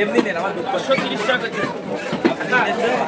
এমনি নেন আমার দুশো তিরিশ টাকা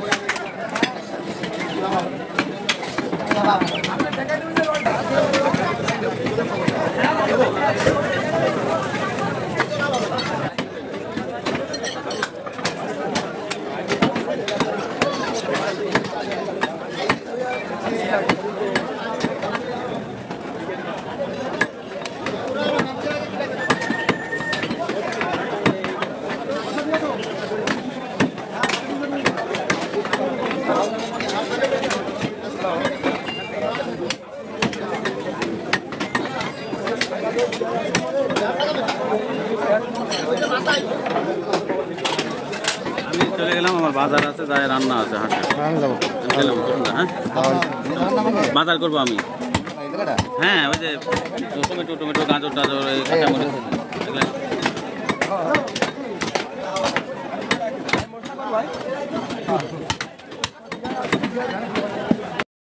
Thank you. আমি চলে গেলাম আমার বাজার আছে যাই রান্না আছে হাটে। হ্যাঁ? বাজার করব আমি। হ্যাঁ ওই যে টমেটো টমেটো গাজর টাজর কাঁচামরিচ। এগুলো